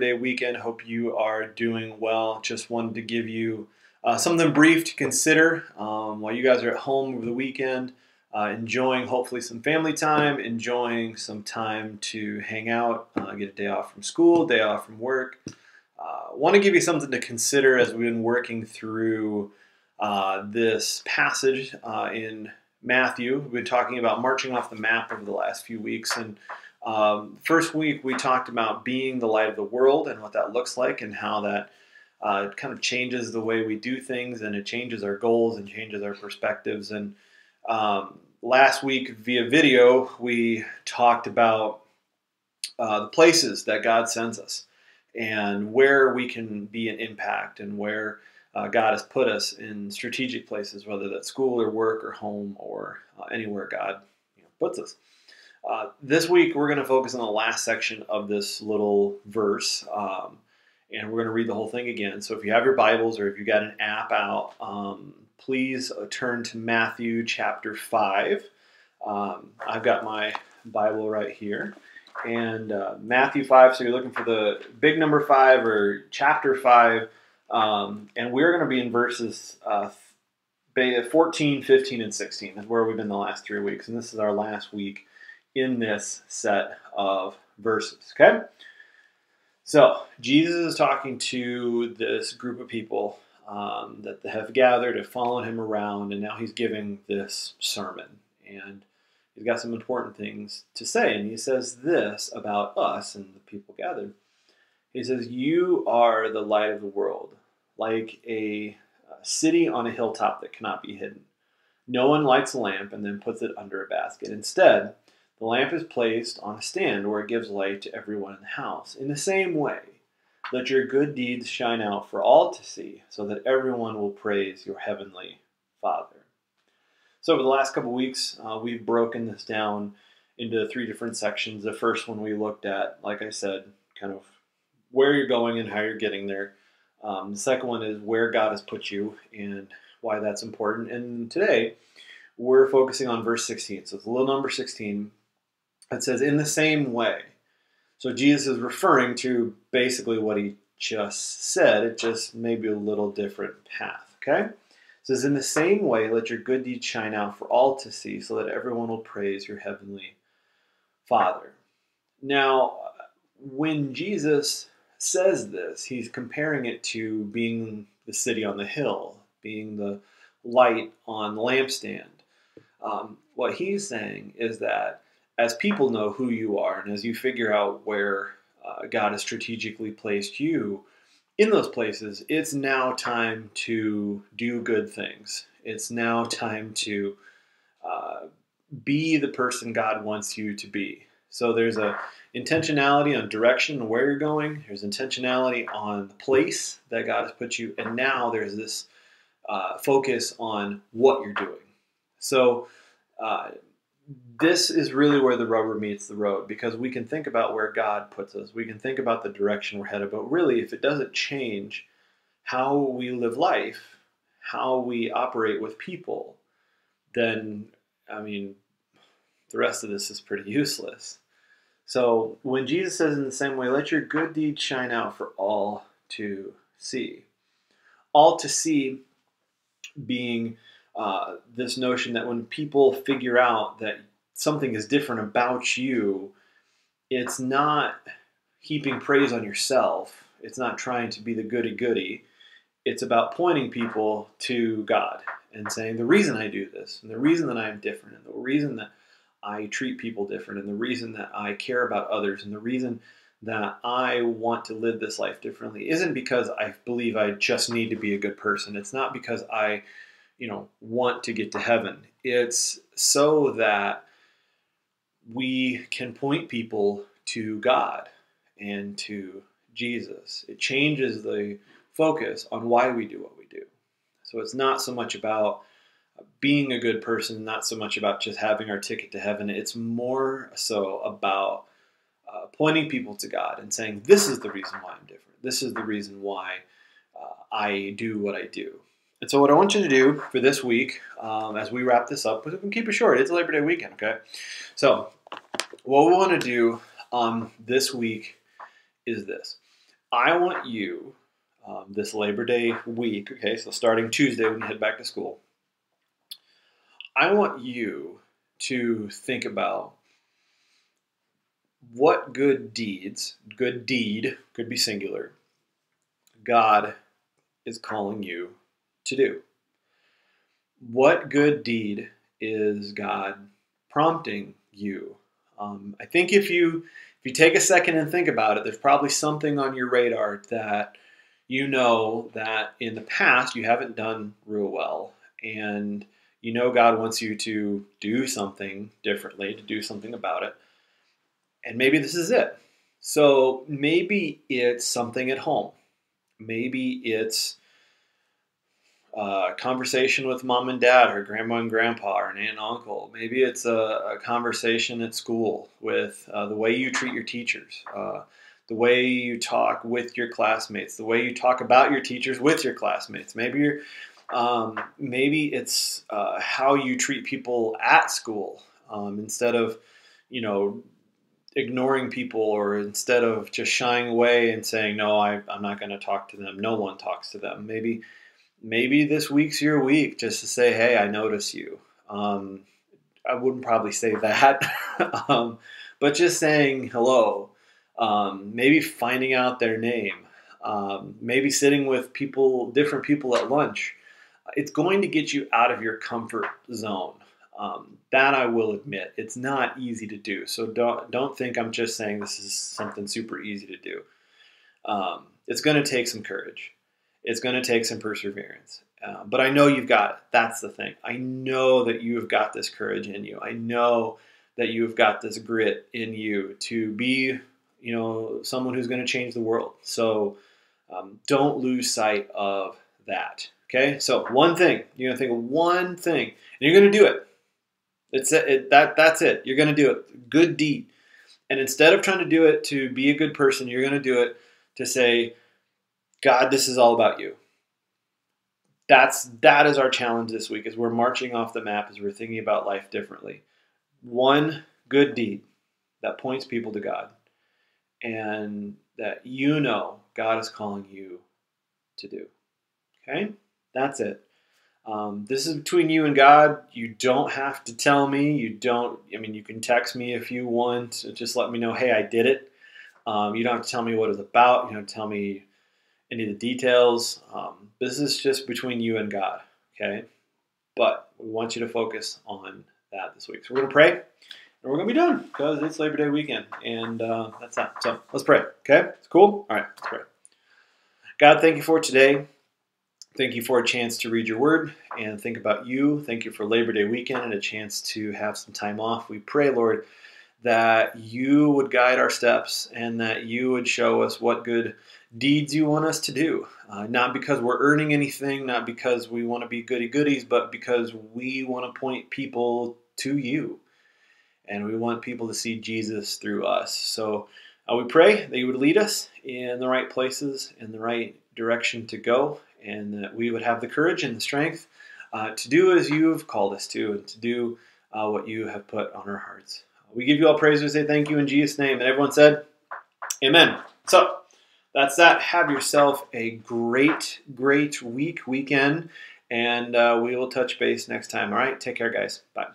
Day weekend. Hope you are doing well. Just wanted to give you uh, something brief to consider um, while you guys are at home over the weekend, uh, enjoying hopefully some family time, enjoying some time to hang out, uh, get a day off from school, day off from work. Uh, want to give you something to consider as we've been working through uh, this passage uh, in Matthew. We've been talking about marching off the map over the last few weeks and um, first week, we talked about being the light of the world and what that looks like and how that uh, kind of changes the way we do things and it changes our goals and changes our perspectives. And um, last week, via video, we talked about uh, the places that God sends us and where we can be an impact and where uh, God has put us in strategic places, whether that's school or work or home or uh, anywhere God you know, puts us. Uh, this week, we're going to focus on the last section of this little verse, um, and we're going to read the whole thing again. So, if you have your Bibles or if you got an app out, um, please uh, turn to Matthew chapter 5. Um, I've got my Bible right here. And uh, Matthew 5, so you're looking for the big number 5 or chapter 5. Um, and we're going to be in verses uh, 14, 15, and 16, is where we've been the last three weeks. And this is our last week in this set of verses. Okay? So, Jesus is talking to this group of people um, that have gathered, have followed him around, and now he's giving this sermon. And he's got some important things to say. And he says this about us and the people gathered. He says, You are the light of the world, like a, a city on a hilltop that cannot be hidden. No one lights a lamp and then puts it under a basket. Instead, the lamp is placed on a stand where it gives light to everyone in the house. In the same way, let your good deeds shine out for all to see, so that everyone will praise your heavenly Father. So, over the last couple weeks, uh, we've broken this down into three different sections. The first one we looked at, like I said, kind of where you're going and how you're getting there. Um, the second one is where God has put you and why that's important. And today, we're focusing on verse 16. So, it's a little number 16 it says, in the same way. So Jesus is referring to basically what he just said, it just may be a little different path. Okay? It says, in the same way, let your good deeds shine out for all to see, so that everyone will praise your heavenly Father. Now, when Jesus says this, he's comparing it to being the city on the hill, being the light on the lampstand. Um, what he's saying is that as people know who you are and as you figure out where uh, God has strategically placed you in those places, it's now time to do good things. It's now time to uh, be the person God wants you to be. So there's a intentionality on direction and where you're going. There's intentionality on the place that God has put you, and now there's this uh, focus on what you're doing. So uh, this is really where the rubber meets the road because we can think about where God puts us. We can think about the direction we're headed, but really, if it doesn't change how we live life, how we operate with people, then, I mean, the rest of this is pretty useless. So when Jesus says in the same way, let your good deeds shine out for all to see. All to see being uh, this notion that when people figure out that something is different about you, it's not heaping praise on yourself. It's not trying to be the goody goody. It's about pointing people to God and saying, the reason I do this, and the reason that I am different, and the reason that I treat people different, and the reason that I care about others, and the reason that I want to live this life differently isn't because I believe I just need to be a good person. It's not because I you know want to get to heaven. It's so that we can point people to god and to jesus. It changes the focus on why we do what we do. So it's not so much about being a good person not so much about just having our ticket to heaven. It's more so about uh, pointing people to god and saying this is the reason why i'm different. This is the reason why uh, i do what i do and so, what I want you to do for this week, um, as we wrap this up, we can keep it short. It's Labor Day weekend, okay? So, what we want to do um, this week is this. I want you um, this Labor Day week, okay, so starting Tuesday when you head back to school, I want you to think about what good deeds, good deed could be singular, God is calling you to do. What good deed is God prompting you? Um, I think if you if you take a second and think about it, there's probably something on your radar that you know that in the past you haven't done real well, and you know God wants you to do something differently, to do something about it, and maybe this is it. So maybe it's something at home. Maybe it's a conversation with mom and dad, or grandma and grandpa, or an aunt and uncle. Maybe it's a, a conversation at school with uh, the way you treat your teachers, uh, the way you talk with your classmates, the way you talk about your teachers with your classmates. Maybe you're, um, maybe it's uh, how you treat people at school um, instead of, you know, ignoring people or instead of just shying away and saying no I, i'm not going to talk to them no one talks to them maybe maybe this week's your week just to say, hey, I notice you. Um, I wouldn't probably say that, um, but just saying hello, um, maybe finding out their name, um, maybe sitting with people, different people at lunch. It's going to get you out of your comfort zone. Um, that I will admit, it's not easy to do. So don't don't think I'm just saying this is something super easy to do. Um, it's going to take some courage. It's going to take some perseverance. Uh, but I know you've got it. That's the thing. I know that you've got this courage in you. I know that you've got this grit in you to be, you know, someone who's going to change the world. So um, don't lose sight of that. Okay. So one thing you're going to think of one thing, and you're going to do it. It's it, that that's it. You're going to do it. Good deed. And instead of trying to do it to be a good person, you're going to do it to say, God, this is all about you. That's that is our challenge this week as we're marching off the map as we're thinking about life differently. One good deed that points people to God and that you know God is calling you to do. Okay? That's it. Um, this is between you and God. You don't have to tell me. You don't, I mean, you can text me if you want. Just let me know, hey, I did it. Um, you don't have to tell me what it's about. You don't have to tell me any of the details. Um, this is just between you and God, okay? But we want you to focus on that this week. So we're going to pray, and we're going to be done because it's Labor Day weekend, and uh, that's that. So let's pray, okay? It's cool? All right, let's pray. God, thank you for today. Thank you for a chance to read your word and think about you. Thank you for Labor Day weekend and a chance to have some time off. We pray, Lord, that you would guide our steps and that you would show us what good deeds you want us to do. Uh, not because we're earning anything, not because we want to be goody goodies, but because we want to point people to you. And we want people to see Jesus through us. So uh, we pray that you would lead us in the right places, in the right direction to go, and that we would have the courage and the strength uh, to do as you have called us to, and to do uh, what you have put on our hearts. We give you all praise. We say thank you in Jesus' name. And everyone said, Amen. So, that's that. Have yourself a great, great week, weekend, and uh, we will touch base next time. All right. Take care, guys. Bye.